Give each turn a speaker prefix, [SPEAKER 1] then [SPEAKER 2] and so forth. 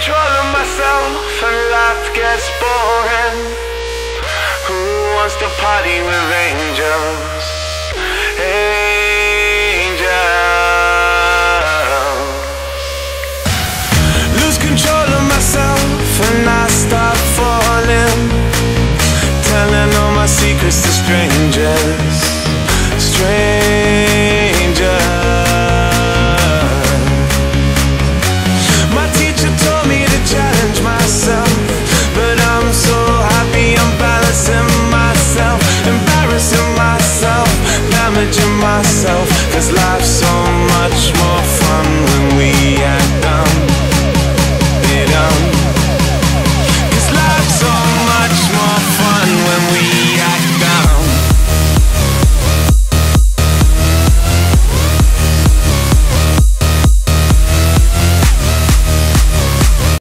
[SPEAKER 1] control of myself and life gets boring. Who wants to party with angels? myself, cause life's so much.